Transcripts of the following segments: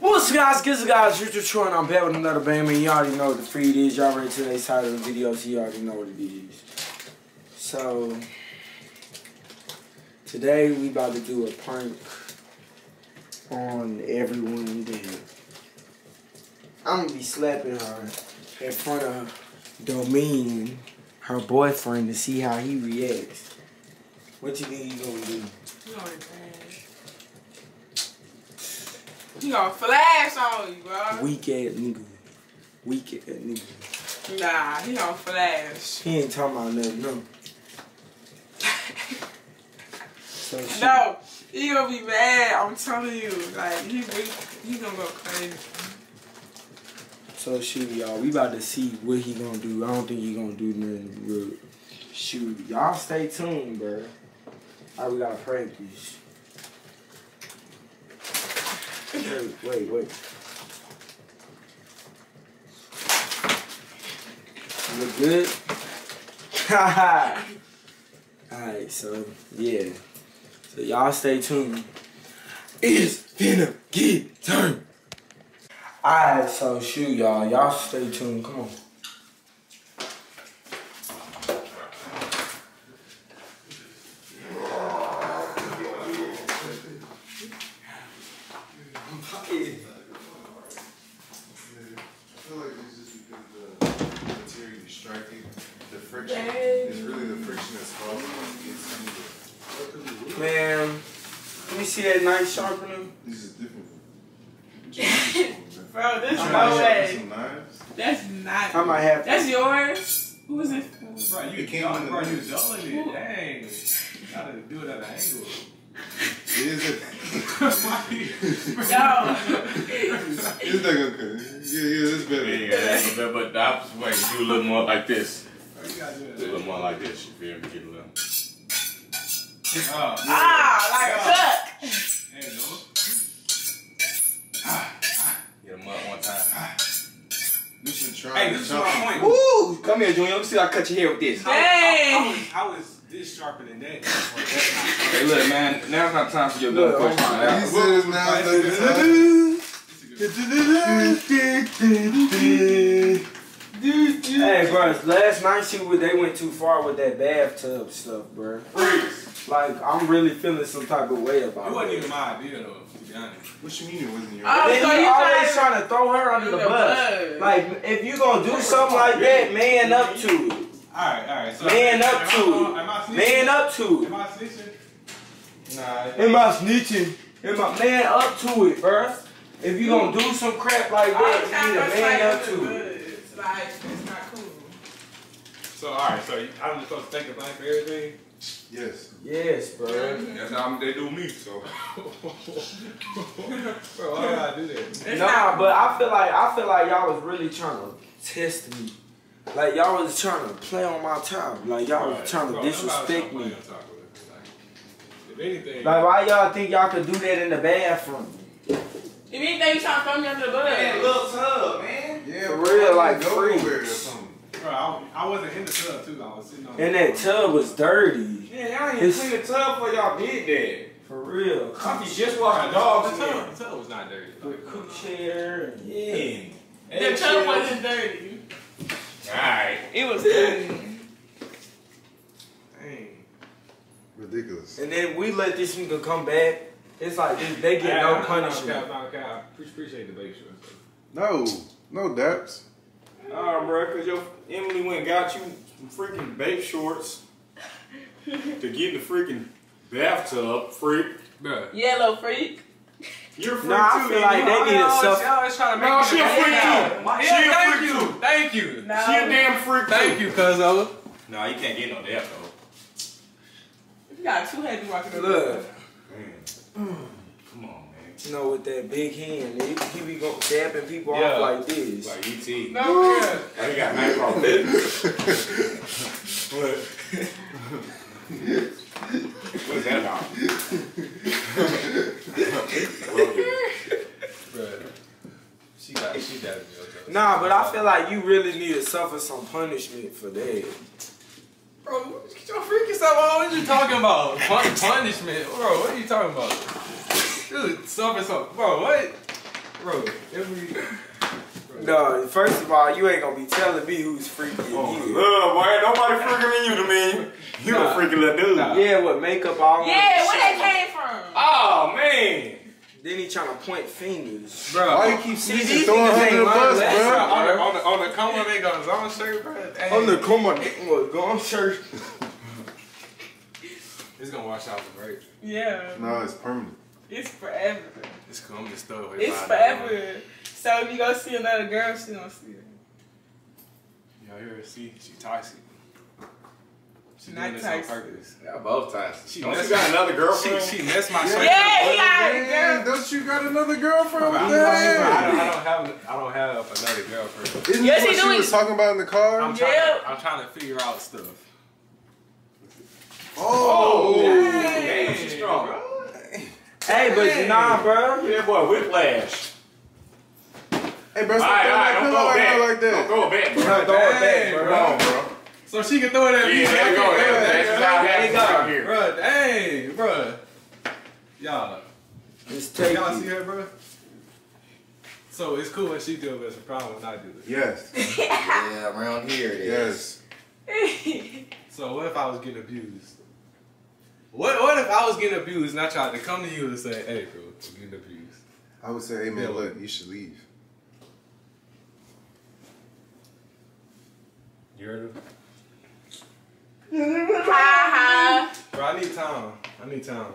What's up, guys, good guys, RichBoyTroy, and I'm back with another bang, man. You already know what the feed is. Y'all ready today's title of the video, so you already know what it is. So, today we about to do a prank on everyone that I'm gonna be slapping her in front of Dominion, her boyfriend, to see how he reacts. What you think you gonna do? He gonna flash. He gonna flash on you, bro. Weak ass nigga. Weak ass nigga. Nah, he gonna flash. He ain't talking about nothing, no. So shit. No, he gonna be mad. I'm telling you, like he he, gonna go crazy. So shoot, y'all. We about to see what he gonna do. I don't think he gonna do nothing real. Shoot, y'all stay tuned, bro. Alright, we gotta practice. Wait, wait, wait. Look good? Alright, so yeah. So y'all stay tuned. It's finna get turned. Alright, so shoot y'all. Y'all stay tuned. Come on. I feel like it's just because the material is striking. The friction Dang. is really the friction that's causing us to get smoother. Man, let me see that nice sharpener. This is different. Bro, this I'm no not way. That's not. I might have. That's yours. Who is it? Bro, you came can't, the bro, you mix. doubling it. Dang. Gotta do it at an angle. Is it? Yo. It's like okay. Yeah, yeah, it's better. Yeah, yeah, but, but the opposite way, do a little more like this. You gotta do Do a little more like this. You feel me? Get a little. Oh, ah, like a tuck. Hey, no. Get them up one time. You should try. Hey, to this is my point. Woo! Come here, Junior. Let me see how I cut your hair with this. How, Dang. how, how, is, how is this sharper than that? Hey, look, man. Now's not time for your dumb Look, question. oh my man. He said it's now like it's Hey, bro, last night she they went too far with that bathtub stuff, bro. Like I'm really feeling some type of way about It wasn't even my idea, though, to be honest. What you mean it wasn't your? Oh, Then so you you always trying trying to throw her under the the bus. bus. Like if you gonna do something like that, man up to it. Alright, alright. So, Man up am to I, it. Am I snitching? Man up to Am. I snitching? Nah. Am I snitching? Am I man up to it, bruh? If you gonna do some crap like that, you need a man fight up to it. goods, Like, it's not cool. So, alright, so I'm just supposed to think of blank for everything? Yes. Yes, bro. That's how they do me, so. Bro, why gotta do that? It's Nah, but I feel like I feel like y'all was really trying to test me. Like y'all was trying to play on my time. Like y'all was trying to Bro, disrespect me. trying to play on top of it. Like, If anything. Like why y'all think y'all could do that in the bathroom? If anything, you trying to throw me under the bus. little tub, man. Yeah. For bro, real, why like, you Bro, I, I wasn't in the tub, too. I was sitting on And that tub was dirty. Yeah, y'all ain't It's- clean the tub before y'all did that. For real. I be just watching The dogs in tub, the tub was not dirty. With cook chair and yeah. The tub wasn't dirty. Alright. It was clean. Dang. Ridiculous. And then we let this nigga come back. It's like they, they get Hey, no I- I- punishment. I, I, I, I appreciate the baby short. No, no doubts. Nah, bro, cause your Emily went and got you some freaking babe shorts to get in the freaking bathtub, freak. Bro. Yellow freak. You're a freak Nah, I feel like they need to suffer. Y'all always trying to No, she a it freak now. too. She She a thank freak you. too. Thank you. No. She a damn freak too. Thank you, cuz Ola. Nah, you can't get no there though. You got two heavy walking the Look. bus. Man. Come on, man. You know, with that big hand, he, he be go dapping people Yeah. off like this. Like ET. No, yeah. Oh, you got nice cross. what is that about? Bro. She got, she got me. okay. Nah, but I feel like you really need to suffer some punishment for that. Bro, get your freaking stuff on. What are you talking about? Pun- punishment. Bro, what are you talking about? Dude, something, something. Bro, what? Bro, every. No, first of all, you ain't gonna be telling me who's freaky. Oh, you. love, boy. Nobody freaking than you to me. You Nah. a freaking little dude. Yeah, with makeup all on. Yeah, where shirt. they came from? Oh, man. Then he trying to point fingers. Bro. Why you keep See, sneaking these throwing niggas her under the learned bus, lessons. bro? on, the, on, the, on the come on, they got his shirt, bro. Dang. On the come on, what, go on shirt. It's gonna wash out the break. Yeah. No, it's permanent. It's forever. It's coming to stuff. It's forever. So if you go see another girl, she don't see her. Y'all hear her? See, she toxic. She Not doing this toxic. on purpose. Yeah, both times. She Don't messed you got another girlfriend? she messed my shirt. Yeah, he got a girl. don't you got another girlfriend I with don't, I, don't. I don't have I don't have another girlfriend. Isn't Yes, this he what she doing- was talking about in the car? I'm trying, Yeah. I'm trying to figure out stuff. oh, oh Damn, she's strong. bro. Hey, but nah, bro. Yeah, boy whiplash. hey, bro, All stop right, throwing all right, that don't pillow go at back. her like Don't that. go back, bro. Throw it back, bro. Come on, bro. So she can throw it at me. Yeah, there you go. That's how it There you happens go. right here. Bro, dang, bro. Y'all, Just take y'all see it. her, bro? So it's cool when she do it, but it's a problem when I do it. Yes, Yeah, around here it is. yes. So what if I was getting abused? What What if I was getting abused and I tried to come to you and say, "Hey, bro, I'm getting abused." I would say, hey man, Yeah. look, you should leave. You heard him? Ha Bro, I need time. I need time.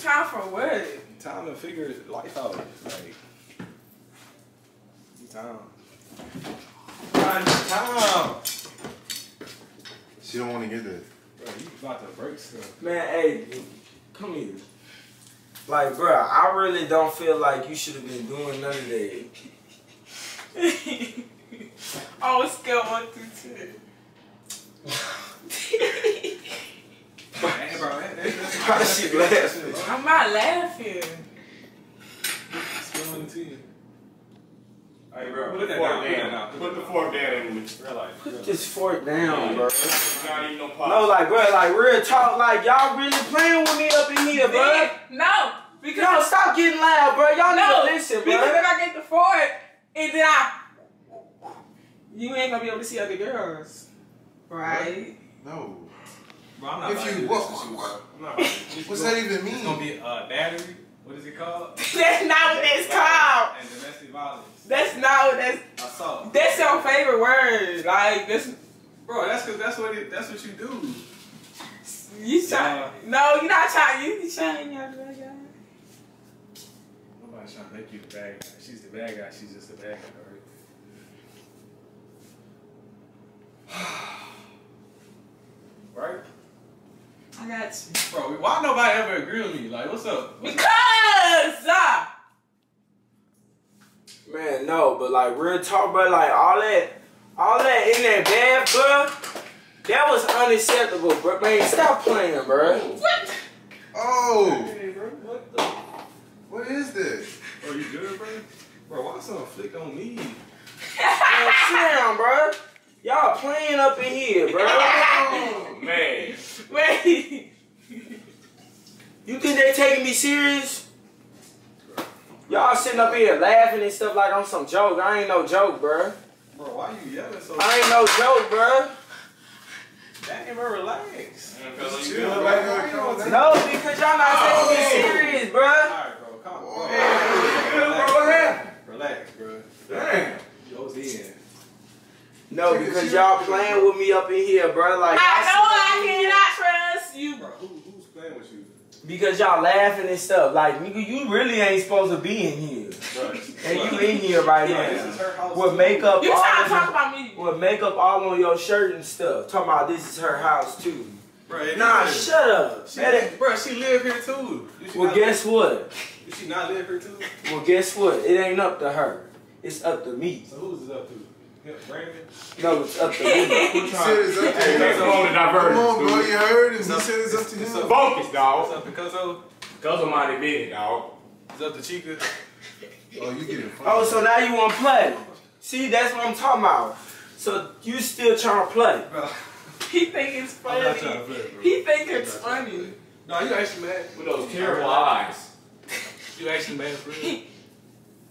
Time for what? Time to figure life out. Like, need time. I need time. She don't want to get that. Bro, you about to break stuff. Man, hey, come here. Like, bro, I really don't feel like you should have been doing none of that. On a scale one through ten. Hey, bro, that, that, that's Why she laughing? I'm not laughing. Scale one to ten. Hey, bro, Put put the that fork down, put that down. down. Put the fork down in real life. Put this fork down, bro. Not even no pop. No, like, bro, like, real talk, like, y'all really playing with me up in here, bro. No, because Y'all stop getting loud, bro. Y'all no, need to listen, bro. because if I get the fork and then I, you ain't gonna be able to see other girls, right? No. Bro, I'm not If about to you- do what- this with you, what- I'm not to do this. What's that even mean? It's gonna mean? be uh, battery. What is it called? That's not what that's called. And domestic violence. That's not what that's. Assault. That's your favorite word. Like this. Bro, that's cause that's what it, that's what you do. you trying. No, you're not trying. You you trying. You Nobody's trying to make you the bad guy. She's the bad guy. She's just the bad guy, right? right? I got you. Bro, why nobody ever agree with me? Like, what's up? What's? Because uh, Man, no, but like real talk, bro, like all that, all that in that bag, bro, that was unacceptable, bro. Man, stop playing, bro. what? Oh, Hey, bro, what the? what is this? Are you good, bro? Bro, why something flick on me? Man, sit down, bro. Y'all playing up in here, bro. Oh, man. Wait. You think they taking me serious? Y'all sitting up here laughing and stuff like I'm some joke. I ain't no joke, bro. Bro, why you yelling so? I ain't no joke, bro. Dang, bro, relax. Because you Chill, good, like, bro. calm down. No, because y'all not oh, taking me serious, bro. Alright, bro, calm Whoa. Relax. What happened? Relax, bro. Damn. Yo's in. No, because y'all playing with me up in here, bro. Like, I y'all know sitting up I cannot trust you. Bro, who, who's playing with you? Because y'all laughing and stuff. Like, nigga, you really ain't supposed to be in here. Bro, And you in here right Bro, this is now. her house. With makeup You all trying to on talk your- about me? with makeup all on your shirt and stuff. Talking about this is her house too. Bro, Nah, is. shut up. She, That ain't- bro, she live here too. Well, not guess what? Live, you should not live here too. Well, guess what? It ain't up to her. It's up to me. So who's it up to? Him, Brandon? No, it's up to me. He said it's up to Hey, that's him. all divergence, Come on, bro, you heard him. He said it's up to it's him. up- Focus, What's dog. up to Cuzzo? Cuz of mighty big, dog. It's up to Chica? Oh, you getting Oh, so now you want to play? See, that's what I'm talking about. So you still trying to play? Bro, He think it's I'm not trying to funny. play, bro. He think it's funny. No, you actually mad. With those terrible eyes. You actually mad for real?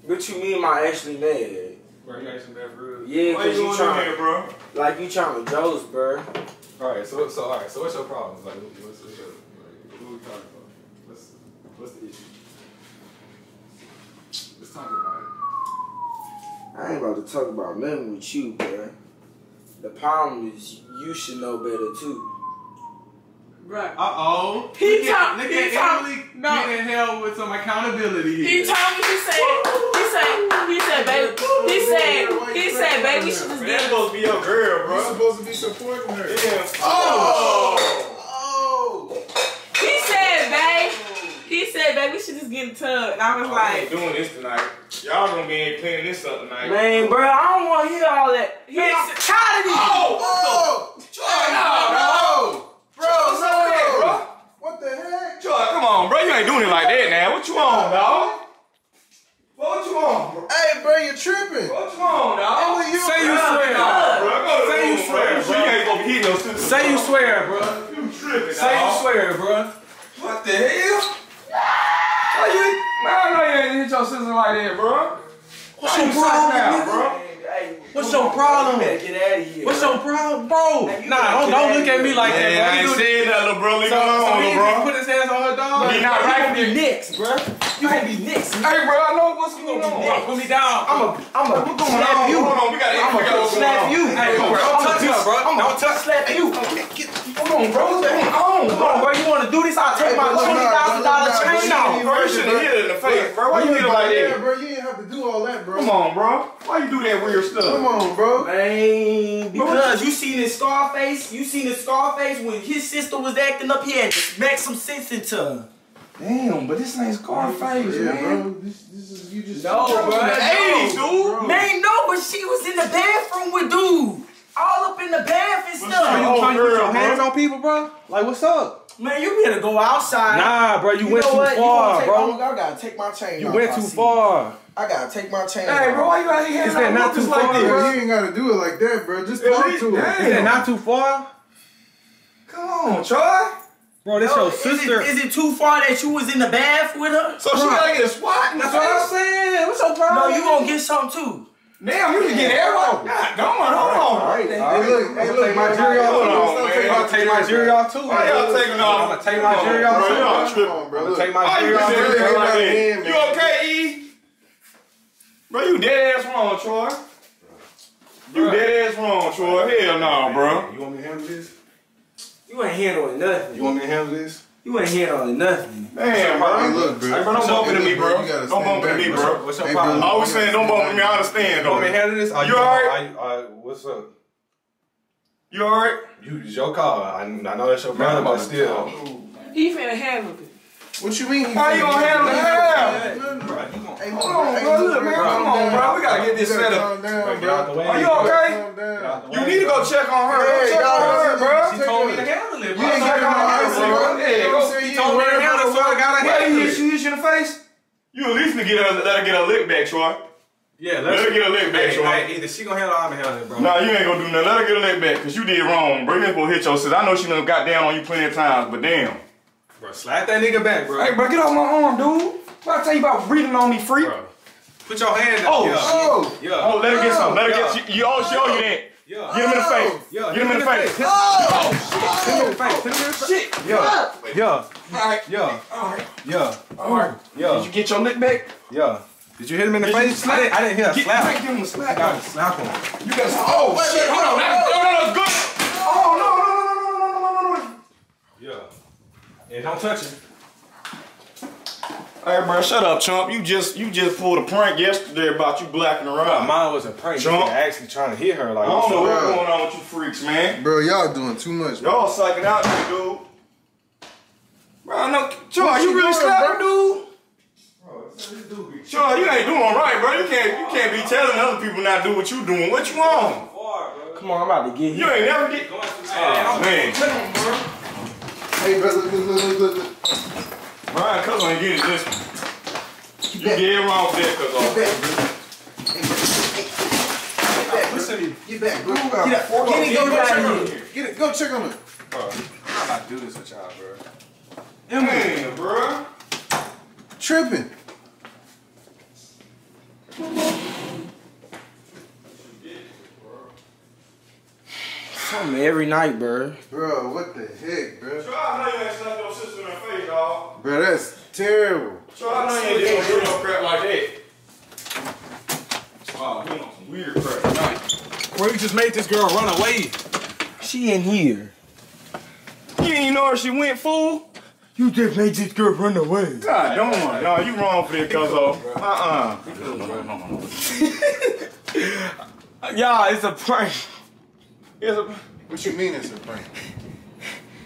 What you mean my actually mad? Bro, you actually bad for real. Yeah, Why cause you you trying, here, bro? like you trying to Joe's, bro. Alright, so so alright, so what's your problem? Like what's, what's your like, what we talking about? What's what's the issue? Let's talk about it. I ain't about to talk about nothing with you, bro. The problem is you should know better too. Right. Uh oh. He look talk- at, look he at talk- Emily no. getting held with some accountability He here. told me, he said, he said, he said, baby, he said, he said, baby, we should just Man, that's get supposed to be your girl, bro. You're supposed to be supporting her. Yeah. Oh! Oh! He said, babe. He said, babe, we should just get in the tub. And I was I ain't like, doing this tonight. Y'all gonna be in here cleaning this up tonight. Man, bro, I don't want to hear all that. he Man, I'm said, tired of these. Oh! oh no, Bro, What's up bro? What the heck? Joy, come on, bro. You ain't doing it like that now. What you on, dog? What you on, bro? Hey, bro, you're tripping. What you on, dog? You Say you swear. bro. Go to the Say you swear, bro. bro. You ain't supposed to be hitting your sister. Say you swear, bro. You tripping, Say you swear, bro. What the hell? Why you? Man, I know you ain't hit your sister like that, bro. What's Why your you suck problem, now, bro? Hey, What's your on, problem? bro. You get out of here. What's your problem, bro? Hey, you Nah, don't, don't look at me here. like Man, I that, bro. ain't You do- that, little bro. Leave so, me so alone, he, bro. he put his hands on her dog. He not You right gonna be next, bro. You gonna be next. Hey, bro, I know what's going on. next. Put me down. I'm a, I'm a What's going slap on? you. Hold on, we gotta I'm figure out a slap you. Hey, bro, I'm don't a touch her, bro. I'm Don't touch slap you. Hold on, bro. What's going on, Come on, bro. You want to do this? I'll take Hey, my bro, look, twenty nah, thousand bro, dollar look, nah, chain off. Bro, you should have hit it in the face, bro. Why you hit it like Yeah, that? bro, you didn't have to do all that, bro. Come on, bro. Why you do that weird stuff? Come on, bro. Man, because you seen his Scarface, you seen his Scarface when his sister was acting up, he had to smack some sense into her. Damn, but this ain't Scarface, Yeah, man. bro. This, this is you just. No, bro. The 80s, Bro. dude. Man, no, but she was in the bathroom with dude. All up in the bath and she stuff. on? You trying to put girl, oh, your hands on people, bro? Like, what's up? Man, you better go outside. Nah, bro, you, went too what? Far, gonna take- bro. I gotta take my chain You off. went too see. far. I gotta take my chain Hey, bro, why you got your hands that on not too far, this? Bro, bro? you ain't gotta do it like that, bro. Just At talk least- to her. Is that not too far? Come on, Troy. Bro, this Yo, your is sister. It, is it too far that you was in the bath with her? So she gotta get a swat That's what I'm saying. What's your problem? No, you gonna get something too. Damn, you can get everyone. God, come on, hold on. Hey, look, hey, look, my jury off. hold Hold on, on, man. I'm gonna take my jury off too. Why y'all taking off? I'm gonna take my jury off too. y'all tripping. bro. I'm gonna take my Why jury off doing too. that Everybody like that? in, You okay, E? Bro, you dead ass wrong, Troy. You dead ass wrong, Troy. Hell no, bro. You want me to handle this? You ain't handling nothing. You want me to handle this? You ain't handling nothing. Damn, Hey, bro. look, bro. Hey, bro, don't bump into me, bro. Don't bump into me, back, bro. What's your Hey, problem? bro. I was saying don't bump into me. I understand, You want me to though. handle this? Are You alright? I, I, what's up? You alright? You, it's your call. I, I know that's your problem, but still. he finna handle it. What you mean? How you gonna handle that? Hey, Hold on, hey, bro. look, Look, man. Come on, bro. We gotta get this set up. calm down, Bro, get out the bro. Are you okay? You need to go check on her. Hey, check on her, bro. She told me to handle it, You ain't got no ice, bro. Yeah, You go- know what I'm? He You told ain't me to handle it, so I gotta Why handle you it. hit you hit you in the face? You at least need to get her, let her get her lick back, Troy. Yeah, Let her get her lick back, Hey, Troy. hey, either she gonna handle it or I'm gonna handle it, bro. Nah, you ain't gonna do nothing. Let her get her lick back, cause you did wrong, bro. You ain't supposed to hit your sis. I know she done got down on you plenty of times, but damn. Bro, slap that nigga back, bro. Hey, bro, get off my arm, dude. What I tell you about breathing on me, freak? Bro, put your hand up. Oh, yeah. Oh, Yeah. Oh, let her get some. Let her Yeah. get. You, you all show you that. Yeah. Get him in the face. Yeah, Get him in the face. Hit him in the face. Hit him in the face. Shit. Yeah. Yeah. All right. Yeah. All right. Yeah. All right. Yeah. Did you get your lick back? Yeah. Did you hit him in the Did face? slap? I didn't, I didn't hear a Get, slap. Give him a slap. I got to slap him. You got to. Oh shit! Hold on. That, no, no, no, good. Oh no, no, no, no, no, no, no, no, no. Yeah. And don't touch him. Hey, bro, shut up, chump. You just you just pulled a prank yesterday about you blacking Bro, around. mine was a prank. You Jump. were actually trying to hit her. Like, I don't know what's going on with you freaks, man. bro, y'all doing too much. Y'all psyching out dude. Bro, I know. Joy, What you you really doing, slapping, bro? dude? Joy, you ain't doing right, bro. You can't you can't be telling other people not to do what you doing. What you on? Come on, I'm about to get You you. ain't never get. Oh, man. Hey, bro, look, look, look, look, look. Brian Cuz ain't getting this one. You dead wrong with that, Cuz. Listen, Get back, bro. Get up. Get it, go out of here. Get it. Go check on it. bro, I'm about to do this with y'all, bro. Damn, bro. Tripping. Every night, bro. Bro, what the heck, bro? Try, I know you ain't slapped your sister in the face, dog. Bro, that's terrible. Try, I know you ain't doing no crap like that. Oh, he on some weird crap tonight. Bro, you just made this girl run away. She in here. You didn't know where she went, fool? You just made this girl run away. God, don't. No, you wrong for that, cuzzo. Uh-uh. Y'all, it's a prank. It's a- What you mean it's a prank?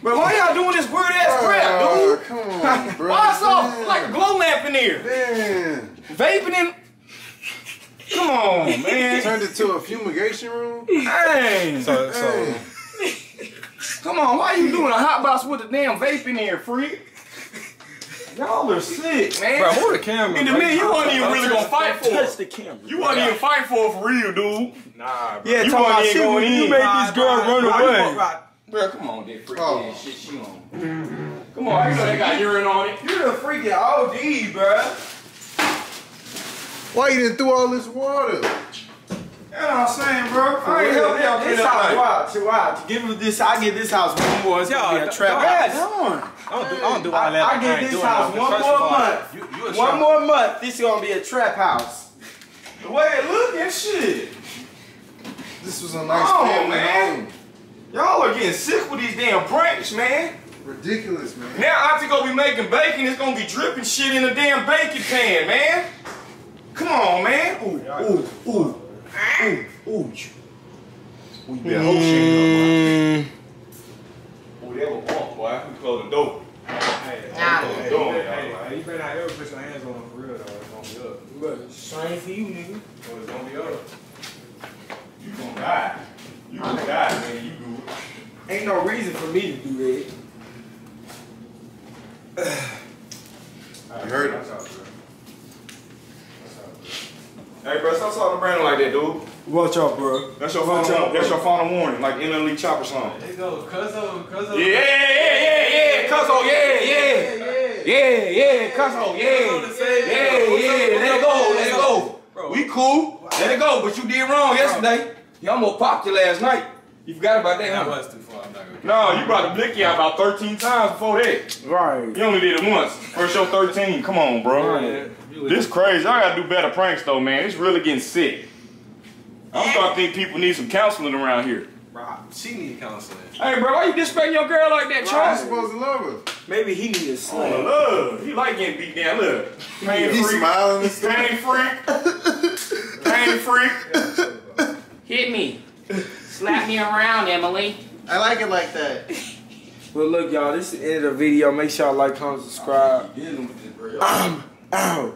But why y'all doing this weird ass crap, Oh, dude? come on, bro. Why it's all Man. like a glow lamp in here? Man. Vaping in. Come on, man. Turned it to a fumigation room? Hey. So, so Come on, why you doing a hot box with a damn vape in here, freak? Y'all are sick, man. bro, move the camera. In the bro. you wasn't even really gonna fight for Touch it. the camera. You wasn't even fighting for it for real, dude. Nah, bro. Yeah, You talking wasn't about even she, going you made this girl run away. Bro, come on, that freak Oh. ass shit she on. Come on, you know they got urine on it. You the freaking OD, bruh. Why you didn't throw all this water? That's what I'm saying, bro. I ain't helping y'all This get house, out watch, watch. Give me this. I give this house one more. It's gonna be a trap don't- house. I don't do, I don't do all that. I ain't give this house that. one First more all, month. You, you One trap. more month. This is gonna be a trap house. The way it look and shit. This was a nice Oh, family man. home. Y'all are getting sick with these damn pranks, man. Ridiculous, man. Now Auntie gonna go be making bacon. It's gonna be dripping shit in the damn bacon pan, man. Come on, man. Ooh, ooh, ooh, ooh, ooh. We better hope she ain't up, boy. Mm. Ooh, that was bump, boy. We close the door. Hey, Nah. hey, hey, hey, hey, you better not ever put your hands on him for real, though. It's gonna be up. Look, shame for you, nigga. Oh, it's gonna be up. You gonna die. You gonna die, man. You do it. Ain't no reason for me to do that. You heard it. That's out, bro. That's out, bro. Hey, bro, stop talking to Brandon like that, dude. Watch out, bro. That's your Watch final, out, that's your final warning, like NLE Chopper song. There you go, cuzzo, cuzzo. Yeah, yeah, yeah, yeah, yeah, Cuzzo, yeah, yeah. Yeah, yeah, Cuzzo, yeah. Yeah, yeah, let it go, let it go. Bro. We cool, let it go, but you did wrong yesterday. You almost popped you last night. You forgot about that, That huh? was too far. I'm not gonna. No, you brought the blicky out about 13 times before that. Right. You only did it once. First show 13. Come on, bro. This crazy. I gotta do better pranks though, man. It's really getting sick. I'm starting to think people need some counseling around here. Bro, she need counseling. Hey, bro, why you disrespecting your girl like that, You're Charles? supposed to love her. Maybe he need a slap. Oh, slam. look. He like getting beat down. Look. Pain He's freak. smiling and stuff. Pain freak. Pain freak. Hit me. Slap me around, Emily. I like it like that. But look, y'all, this is the end of the video. Make sure y'all like, comment, subscribe. Dealing with. I'm out.